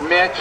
Mitch